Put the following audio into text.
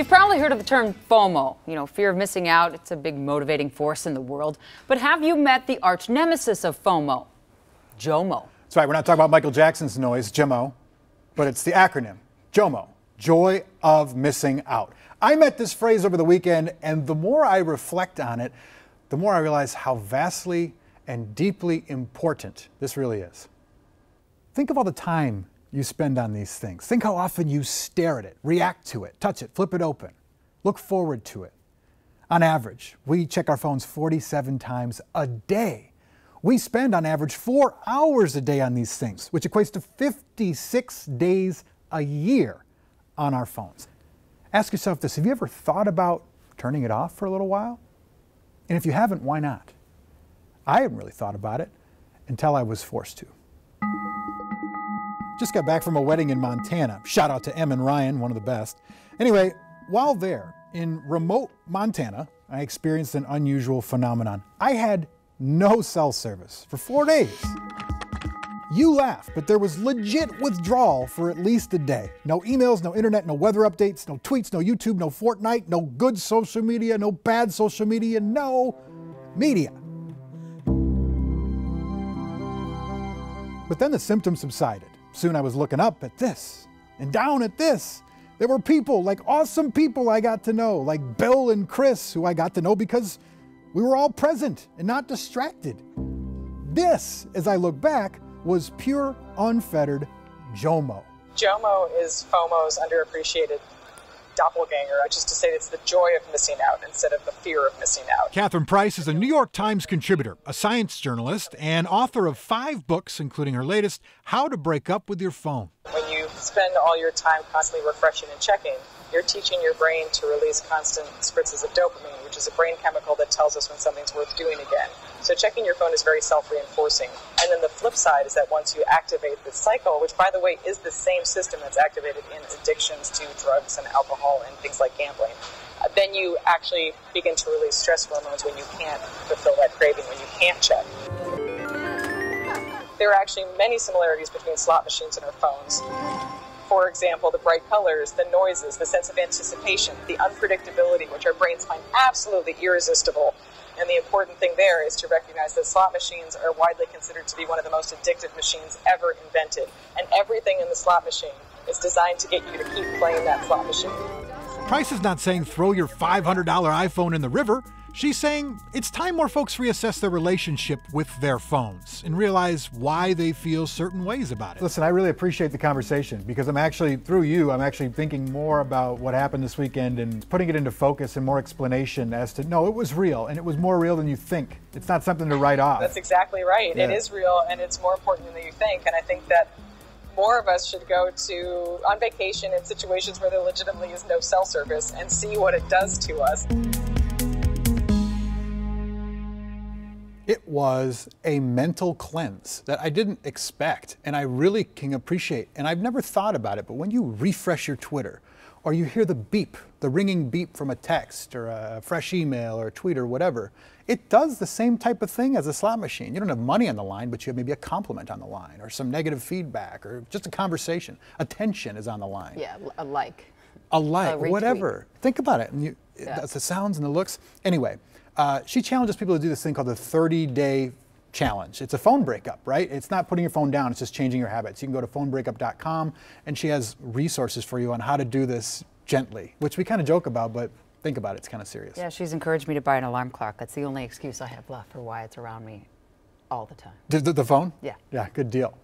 You've probably heard of the term FOMO, you know, fear of missing out. It's a big motivating force in the world. But have you met the arch nemesis of FOMO? JOMO. That's right, we're not talking about Michael Jackson's noise, JOMO, but it's the acronym JOMO, Joy of Missing Out. I met this phrase over the weekend, and the more I reflect on it, the more I realize how vastly and deeply important this really is. Think of all the time you spend on these things. Think how often you stare at it, react to it, touch it, flip it open, look forward to it. On average, we check our phones 47 times a day. We spend on average four hours a day on these things, which equates to 56 days a year on our phones. Ask yourself this have you ever thought about turning it off for a little while? And if you haven't, why not? I hadn't really thought about it until I was forced to. Just got back from a wedding in Montana. Shout out to Em and Ryan, one of the best. Anyway, while there in remote Montana, I experienced an unusual phenomenon. I had no cell service for four days. You laugh, but there was legit withdrawal for at least a day. No emails, no internet, no weather updates, no tweets, no YouTube, no Fortnite, no good social media, no bad social media, no media. But then the symptoms subsided. Soon I was looking up at this and down at this. There were people, like awesome people I got to know, like Bill and Chris, who I got to know because we were all present and not distracted. This, as I look back, was pure, unfettered JOMO. JOMO is FOMO's underappreciated doppelganger, just to say it's the joy of missing out instead of the fear of missing out. Catherine Price is a New York Times contributor, a science journalist, and author of five books, including her latest, How to Break Up with Your Phone. When you spend all your time constantly refreshing and checking, you're teaching your brain to release constant spritzes of dopamine, which is a brain chemical that tells us when something's worth doing again. So checking your phone is very self-reinforcing. And then the flip side is that once you activate this cycle, which by the way is the same system that's activated in addictions to drugs and alcohol and things like gambling, uh, then you actually begin to release stress hormones when you can't fulfill that craving, when you can't check. There are actually many similarities between slot machines and our phones for example, the bright colors, the noises, the sense of anticipation, the unpredictability, which our brains find absolutely irresistible. And the important thing there is to recognize that slot machines are widely considered to be one of the most addictive machines ever invented. And everything in the slot machine is designed to get you to keep playing that slot machine. Price is not saying throw your $500 iPhone in the river. She's saying it's time more folks reassess their relationship with their phones and realize why they feel certain ways about it. Listen, I really appreciate the conversation because I'm actually, through you, I'm actually thinking more about what happened this weekend and putting it into focus and more explanation as to no, it was real and it was more real than you think. It's not something to write off. That's exactly right. Yeah. It is real and it's more important than you think. And I think that more of us should go to on vacation in situations where there legitimately is no cell service and see what it does to us. It was a mental cleanse that I didn't expect and I really can appreciate. And I've never thought about it, but when you refresh your Twitter or you hear the beep, the ringing beep from a text or a fresh email or a tweet or whatever, it does the same type of thing as a slot machine. You don't have money on the line, but you have maybe a compliment on the line or some negative feedback or just a conversation. Attention is on the line. Yeah, a like. A like, a whatever. Think about it. And you, yeah. the sounds and the looks. Anyway, uh, she challenges people to do this thing called the 30 day challenge. It's a phone breakup, right? It's not putting your phone down, it's just changing your habits. You can go to phonebreakup.com and she has resources for you on how to do this gently, which we kind of joke about, but think about it, it's kind of serious. Yeah, she's encouraged me to buy an alarm clock. That's the only excuse I have left for why it's around me all the time. The, the, the phone? Yeah. Yeah, good deal.